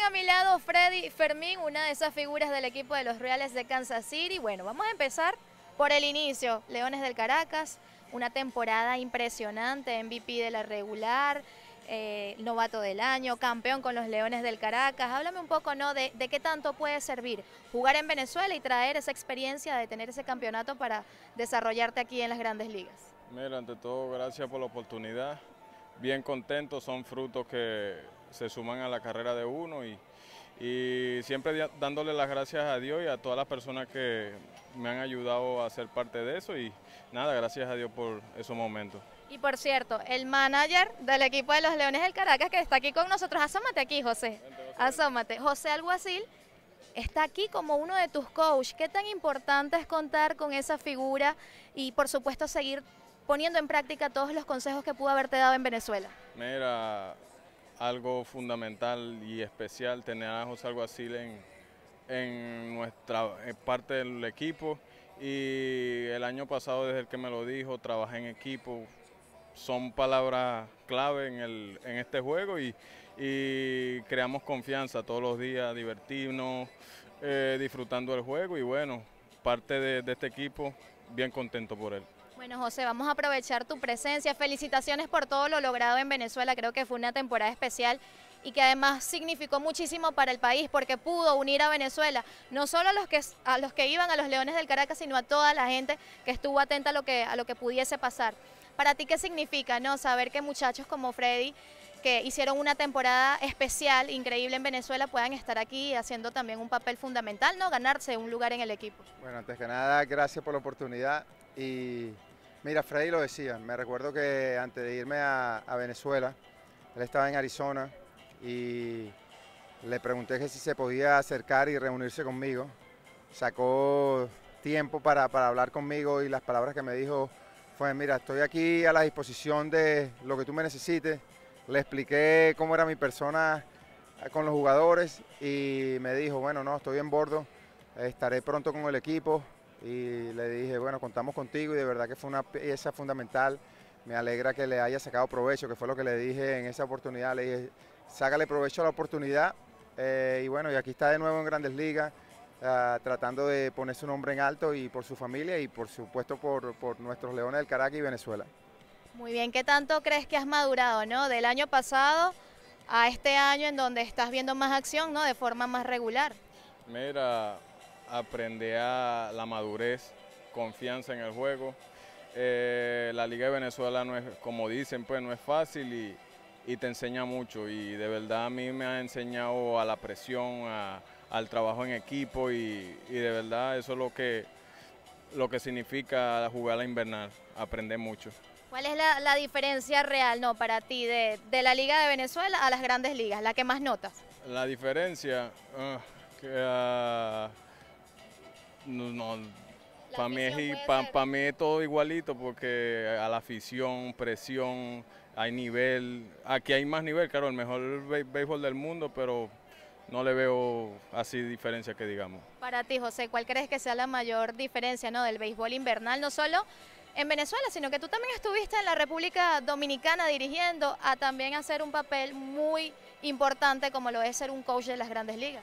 A mi lado Freddy Fermín, una de esas figuras del equipo de los Reales de Kansas City. Bueno, vamos a empezar por el inicio. Leones del Caracas, una temporada impresionante, MVP de la regular, eh, novato del año, campeón con los Leones del Caracas. Háblame un poco ¿no? De, de, qué tanto puede servir jugar en Venezuela y traer esa experiencia de tener ese campeonato para desarrollarte aquí en las grandes ligas. Mira, ante todo, gracias por la oportunidad. Bien contento, son frutos que se suman a la carrera de uno y, y siempre dándole las gracias a Dios y a todas las personas que me han ayudado a ser parte de eso y nada, gracias a Dios por esos momentos. Y por cierto, el manager del equipo de los Leones del Caracas que está aquí con nosotros, asómate aquí José, asómate, José Alguacil está aquí como uno de tus coaches. ¿Qué tan importante es contar con esa figura y por supuesto seguir poniendo en práctica todos los consejos que pudo haberte dado en Venezuela? Mira, algo fundamental y especial tener a José Alguacil en, en nuestra parte del equipo. Y el año pasado desde el que me lo dijo trabajé en equipo. Son palabras clave en, el, en este juego y, y, creamos confianza todos los días divertirnos eh, disfrutando del juego. Y bueno parte de este equipo bien contento por él bueno, José, vamos a aprovechar tu presencia. Felicitaciones por todo lo logrado en Venezuela. Creo que fue una temporada especial y que además significó muchísimo para el país porque pudo unir a Venezuela, no solo a los que, iban a los Leones del Caracas, sino a toda la gente que estuvo atenta a lo que, a lo que pudiese pasar. Para ti, ¿qué significa no saber que muchachos como Freddy que hicieron una temporada especial, increíble en Venezuela, puedan estar aquí haciendo también un papel fundamental, ¿no? Ganarse un lugar en el equipo. Bueno, antes que nada, gracias por la oportunidad y Mira, Freddy lo decía, me recuerdo que antes de irme a, Venezuela, él estaba en Arizona y le pregunté si se podía acercar y reunirse conmigo. Sacó tiempo para, para hablar conmigo y las palabras que me dijo fue, mira, estoy aquí a la disposición de lo que tú me necesites. Le expliqué cómo era mi persona con los jugadores y me dijo, bueno, no, estoy en bordo, estaré pronto con el equipo, y le dije, bueno, contamos contigo y de verdad que fue una pieza fundamental. Me alegra que le haya sacado provecho, que fue lo que le dije en esa oportunidad. Le dije, sácale provecho a la oportunidad. Eh, y bueno, y aquí está de nuevo en Grandes Ligas, uh, tratando de poner su nombre en alto y por su familia y por supuesto por, por nuestros Leones del Caracas y Venezuela. Muy bien, ¿qué tanto crees que has madurado, no? Del año pasado a este año en donde estás viendo más acción, ¿no? De forma más regular. Mira, aprender a la madurez, confianza en el juego. Eh, la Liga de Venezuela no es, como dicen, pues no es fácil y, y, te enseña mucho y de verdad a mí me ha enseñado a la presión, a, al trabajo en equipo y, y, de verdad eso es lo que, lo que significa jugar la invernal, aprender mucho. ¿Cuál es la, la diferencia real no, para ti de, de, la Liga de Venezuela a las grandes ligas, la que más notas? La diferencia, uh, que, uh, no, no para mí, es, pa, pa mí es todo igualito porque a la afición, presión, hay nivel. Aquí hay más nivel, claro, el mejor béisbol del mundo, pero no le veo así diferencia que digamos. Para ti, José, ¿cuál crees que sea la mayor diferencia ¿no? del béisbol invernal? No solo en Venezuela, sino que tú también estuviste en la República Dominicana dirigiendo a también hacer un papel muy importante como lo es ser un coach de las grandes ligas.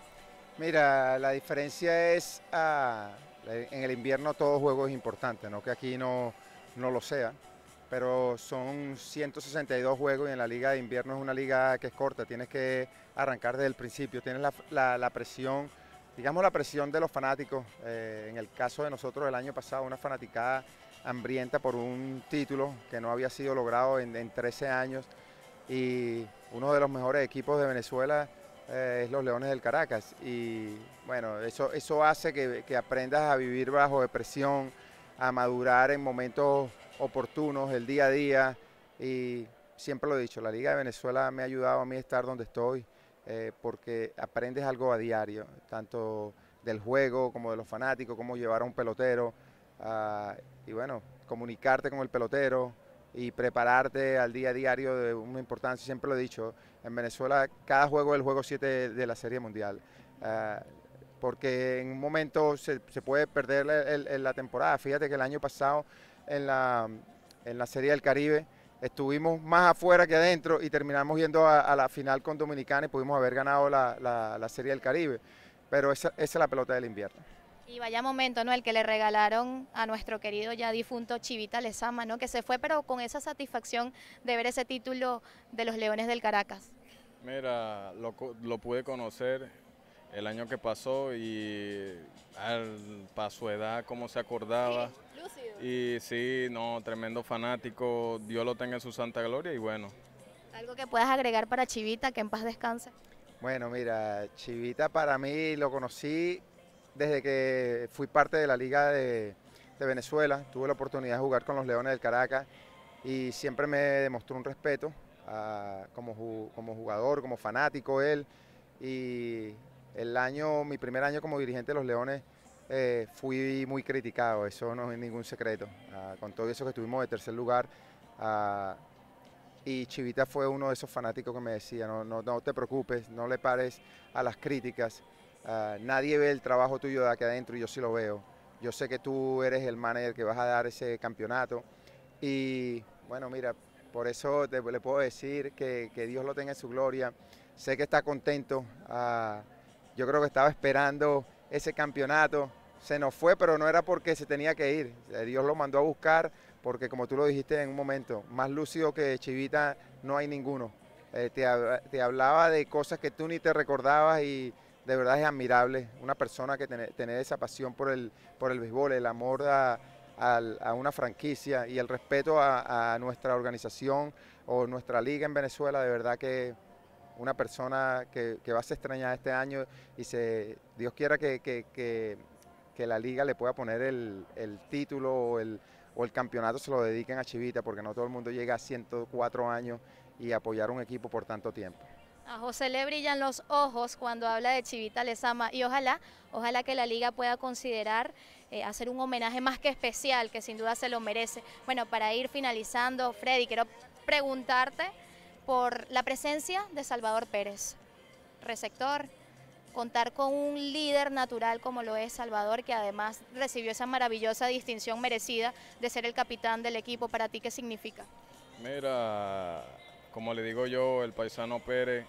Mira, la diferencia es, ah, en el invierno todo juego es importante, no que aquí no, no lo sea, pero son 162 juegos y en la liga de invierno es una liga que es corta, tienes que arrancar desde el principio, tienes la, la, presión, digamos la presión de los fanáticos, eh, en el caso de nosotros el año pasado, una fanaticada hambrienta por un título que no había sido logrado en 13 años y uno de los mejores equipos de Venezuela eh, es los Leones del Caracas. Y bueno, eso, eso hace que, que, aprendas a vivir bajo depresión, a madurar en momentos oportunos, el día a día. Y siempre lo he dicho, la Liga de Venezuela me ha ayudado a mí a estar donde estoy eh, porque aprendes algo a diario, tanto del juego como de los fanáticos, cómo llevar a un pelotero uh, y bueno, comunicarte con el pelotero, y prepararte al día a diario de una importancia, siempre lo he dicho, en Venezuela cada juego es el juego 7 de la Serie Mundial, uh, porque en un momento se, puede perder la temporada, fíjate que el año pasado en la, en la Serie del Caribe estuvimos más afuera que adentro y terminamos yendo a, la final con Dominicana y pudimos haber ganado la, Serie del Caribe. Pero esa, esa, es la pelota del invierno. Y vaya momento, ¿no? El que le regalaron a nuestro querido ya difunto Chivita Lezama, ¿no? Que se fue, pero con esa satisfacción de ver ese título de los Leones del Caracas. Mira, lo, lo pude conocer el año que pasó y al, para su edad, cómo se acordaba. Y sí, no, tremendo fanático, Dios lo tenga en su santa gloria y bueno. ¿Algo que puedas agregar para Chivita, que en paz descanse? Bueno, mira, Chivita para mí lo conocí desde que fui parte de la Liga de, Venezuela, tuve la oportunidad de jugar con los Leones del Caracas y siempre me demostró un respeto como, como jugador, como fanático él y el año, mi primer año como dirigente de los Leones, eh, fui muy criticado, eso no es ningún secreto. Ah, con todo eso que estuvimos de tercer lugar, ah, y Chivita fue uno de esos fanáticos que me decía, no, no, te preocupes, no le pares a las críticas, ah, nadie ve el trabajo tuyo de aquí adentro y yo sí lo veo. Yo sé que tú eres el manager que vas a dar ese campeonato y bueno, mira, por eso le puedo decir que, que, Dios lo tenga en su gloria. Sé que está contento. Yo creo que estaba esperando ese campeonato. Se nos fue, pero no era porque se tenía que ir. Eh, Dios lo mandó a buscar porque, como tú lo dijiste en un momento, más lúcido que Chivita no hay ninguno. Eh, te, hablaba de cosas que tú ni te recordabas y de verdad es admirable. Una persona que tener, esa pasión por el, por el béisbol, el amor a, una franquicia y el respeto a, a nuestra organización o nuestra liga en Venezuela, de verdad que una persona que, va a ser extrañada este año y se, Dios quiera que, la liga le pueda poner el, título o el, o el, campeonato, se lo dediquen a Chivita, porque no todo el mundo llega a 104 años y apoyar un equipo por tanto tiempo. A José le brillan los ojos cuando habla de Chivita Lezama y ojalá, ojalá que la liga pueda considerar eh, hacer un homenaje más que especial, que sin duda se lo merece. Bueno, para ir finalizando, Freddy, quiero preguntarte por la presencia de Salvador Pérez, receptor, contar con un líder natural como lo es Salvador, que además recibió esa maravillosa distinción merecida de ser el capitán del equipo. ¿Para ti qué significa? Mira, como le digo yo, el paisano Pérez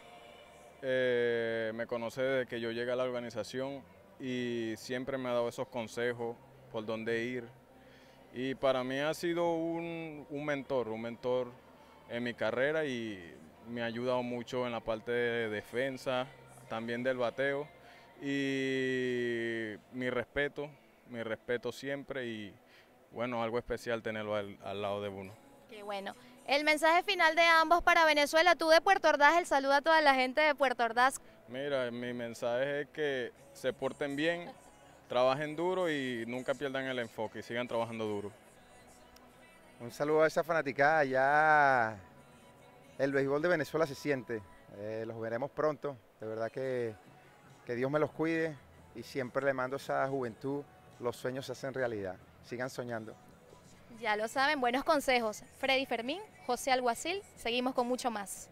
eh, me conoce desde que yo llegué a la organización y siempre me ha dado esos consejos por dónde ir. Y para mí ha sido un, un mentor, un mentor en mi carrera y me ha ayudado mucho en la parte de defensa, también del bateo y mi respeto, mi respeto siempre y bueno, algo especial tenerlo al, lado de uno. Qué bueno. El mensaje final de ambos para Venezuela, tú de Puerto Ordaz, el saludo a toda la gente de Puerto Ordaz. Mira, mi mensaje es que se porten bien, trabajen duro y nunca pierdan el enfoque y sigan trabajando duro. Un saludo a esa fanaticada, ya el béisbol de Venezuela se siente, eh, los veremos pronto, de verdad que, que Dios me los cuide y siempre le mando a esa juventud, los sueños se hacen realidad, sigan soñando. Ya lo saben, buenos consejos. Freddy Fermín, José Alguacil, seguimos con mucho más.